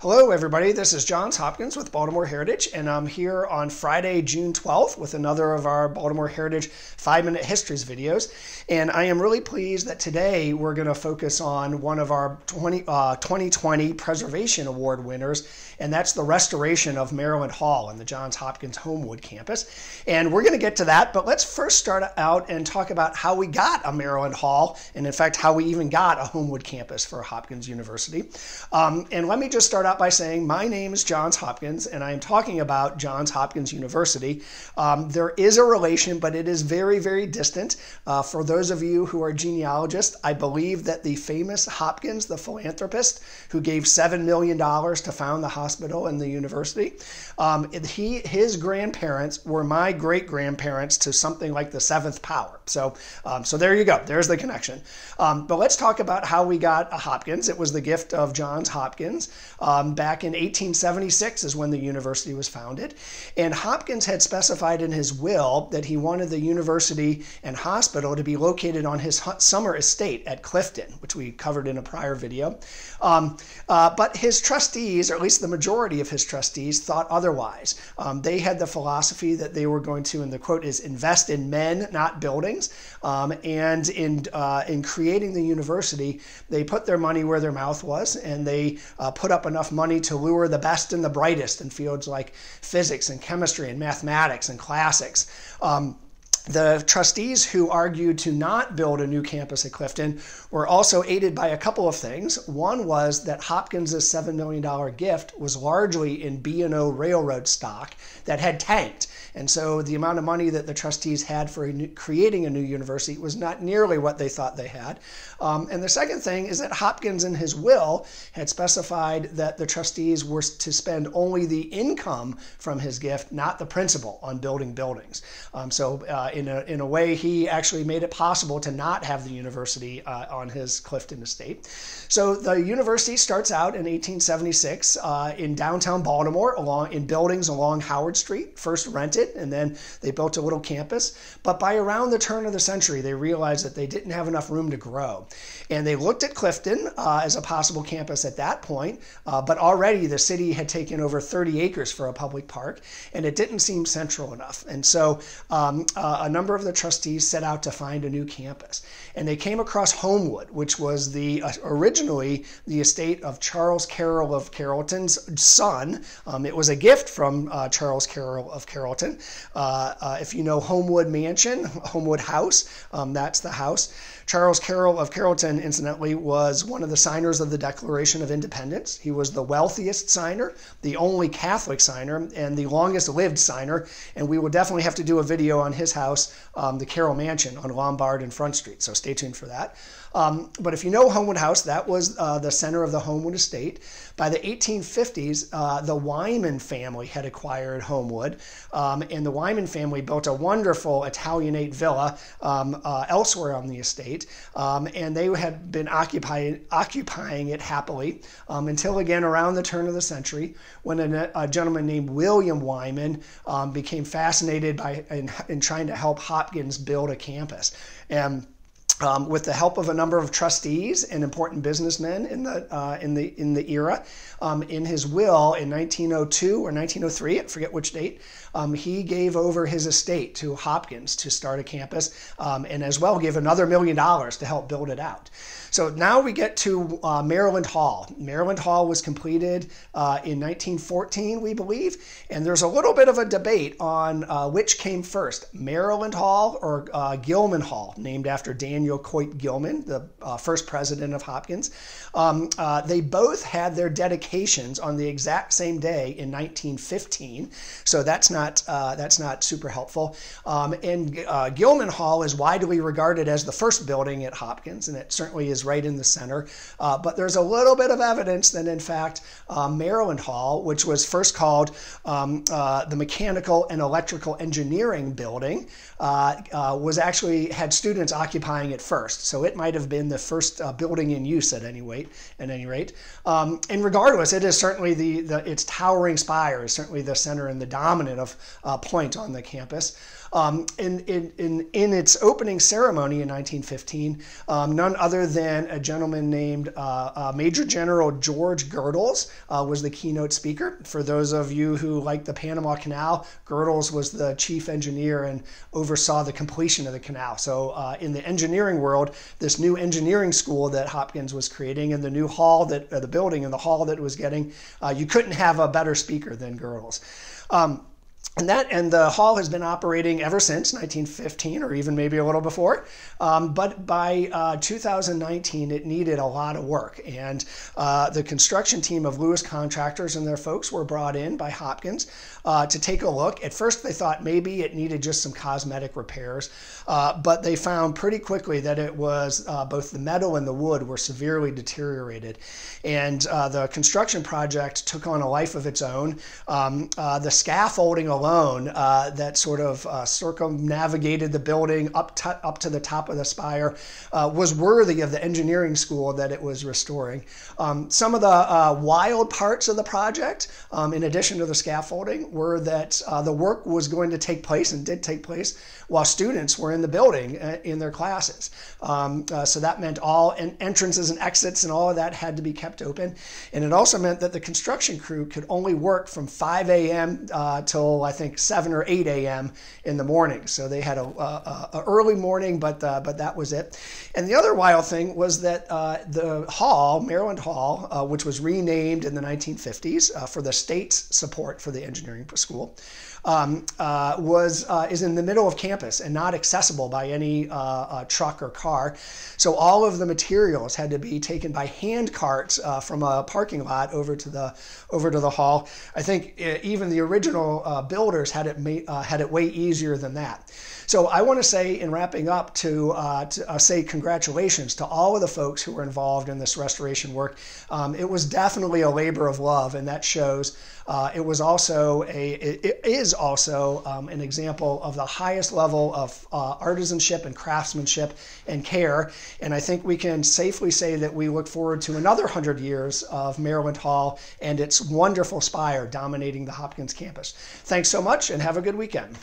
Hello, everybody. This is Johns Hopkins with Baltimore Heritage, and I'm here on Friday, June 12th, with another of our Baltimore Heritage five minute histories videos. And I am really pleased that today we're going to focus on one of our 20, uh, 2020 Preservation Award winners, and that's the restoration of Maryland Hall in the Johns Hopkins Homewood campus. And we're going to get to that, but let's first start out and talk about how we got a Maryland Hall, and in fact, how we even got a Homewood campus for Hopkins University. Um, and let me just start out out by saying my name is Johns Hopkins, and I am talking about Johns Hopkins University. Um, there is a relation, but it is very, very distant. Uh, for those of you who are genealogists, I believe that the famous Hopkins, the philanthropist who gave $7 million to found the hospital and the university, um, he, his grandparents were my great grandparents to something like the seventh power. So, um, so there you go. There's the connection. Um, but let's talk about how we got a Hopkins. It was the gift of Johns Hopkins. Um, um, back in 1876 is when the university was founded. And Hopkins had specified in his will that he wanted the university and hospital to be located on his summer estate at Clifton, which we covered in a prior video. Um, uh, but his trustees, or at least the majority of his trustees, thought otherwise. Um, they had the philosophy that they were going to, and the quote is, invest in men, not buildings. Um, and in, uh, in creating the university, they put their money where their mouth was, and they uh, put up enough money to lure the best and the brightest in fields like physics and chemistry and mathematics and classics. Um, the trustees who argued to not build a new campus at Clifton were also aided by a couple of things. One was that Hopkins's $7 million gift was largely in B&O railroad stock that had tanked. And so the amount of money that the trustees had for a new, creating a new university was not nearly what they thought they had. Um, and the second thing is that Hopkins, in his will, had specified that the trustees were to spend only the income from his gift, not the principal, on building buildings. Um, so uh, in a, in a way, he actually made it possible to not have the university uh, on his Clifton estate. So the university starts out in 1876 uh, in downtown Baltimore, along in buildings along Howard Street, first rented, and then they built a little campus. But by around the turn of the century, they realized that they didn't have enough room to grow. And they looked at Clifton uh, as a possible campus at that point, uh, but already the city had taken over 30 acres for a public park, and it didn't seem central enough. And so um, uh, a number of the trustees set out to find a new campus. And they came across Homewood, which was the uh, originally the estate of Charles Carroll of Carrollton's son. Um, it was a gift from uh, Charles Carroll of Carrollton. Uh, uh, if you know Homewood Mansion, Homewood House, um, that's the house. Charles Carroll of Carrollton, incidentally, was one of the signers of the Declaration of Independence. He was the wealthiest signer, the only Catholic signer, and the longest lived signer. And we will definitely have to do a video on his house, um, the Carroll Mansion on Lombard and Front Street. So stay tuned for that. Um, but if you know Homewood House, that was uh, the center of the Homewood estate. By the 1850s, uh, the Wyman family had acquired Homewood, um, and the Wyman family built a wonderful Italianate villa um, uh, elsewhere on the estate, um, and they had been occupying occupying it happily um, until again around the turn of the century, when a, a gentleman named William Wyman um, became fascinated by in, in trying to help Hopkins build a campus. And um, with the help of a number of trustees and important businessmen in the uh, in the in the era, um, in his will in 1902 or 1903, I forget which date, um, he gave over his estate to Hopkins to start a campus, um, and as well gave another million dollars to help build it out. So now we get to uh, Maryland Hall. Maryland Hall was completed uh, in 1914, we believe, and there's a little bit of a debate on uh, which came first, Maryland Hall or uh, Gilman Hall, named after Daniel Coit Gilman, the uh, first president of Hopkins. Um, uh, they both had their dedications on the exact same day in 1915, so that's not that's not super helpful. Um, and Gilman Hall is widely regarded as the first building at Hopkins, and it certainly is right in the center. Uh, but there's a little bit of evidence that, in fact, uh, Maryland Hall, which was first called um, uh, the Mechanical and Electrical Engineering Building, uh, uh, was actually had students occupying first. So it might have been the first uh, building in use at any rate. At any rate, um, and regardless, it is certainly the, the its towering spire is certainly the center and the dominant of uh, point on the campus. Um, in, in, in, in, its opening ceremony in 1915, um, none other than a gentleman named uh, uh, Major General George Goethals uh, was the keynote speaker. For those of you who like the Panama Canal, Goethals was the chief engineer and oversaw the completion of the canal. So uh, in the engineering world, this new engineering school that Hopkins was creating and the new hall that, uh, the building and the hall that was getting, uh, you couldn't have a better speaker than Goethals. Um, and that and the hall has been operating ever since 1915 or even maybe a little before. Um, but by uh, 2019 it needed a lot of work. And uh, the construction team of lewis contractors and their folks were brought in by hopkins uh, to take a look. At first they thought maybe it needed just some cosmetic repairs uh, but they found pretty quickly that it was uh, both the metal and the wood were severely deteriorated. And uh, the construction project took on a life of its own. Um, the scaffolding alone alone uh, that sort of uh, circumnavigated the building up, to, up to the top of the spire uh, was worthy of the engineering school that it was restoring. Um, some of the uh, wild parts of the project, um, in addition to the scaffolding, were that uh, the work was going to take place and did take place while students were in the building uh, in their classes. Um, so that meant all en entrances and exits and all of that had to be kept open. And it also meant that the construction crew could only work from 5 a.m. till I think 7 or 8 a.m. in the morning. So they had a, a, a early morning, but uh, but that was it. And the other wild thing was that uh, the hall, Maryland Hall, uh, which was renamed in the 1950s uh, for the state's support for the engineering school, um, uh, was uh, is in the middle of campus and not accessible by any truck or car. So all of the materials had to be taken by hand carts from a parking lot over to the over to the hall. I think even the original builders had it, uh, had it way easier than that. So I want to say in wrapping up to, uh, to uh, say congratulations to all of the folks who were involved in this restoration work. Um, it was definitely a labor of love, and that shows. Uh, it was also a, it is also um, an example of the highest level of uh, artisanship and craftsmanship and care. And I think we can safely say that we look forward to another hundred years of Maryland Hall and its wonderful spire dominating the Hopkins campus. Thanks so much and have a good weekend.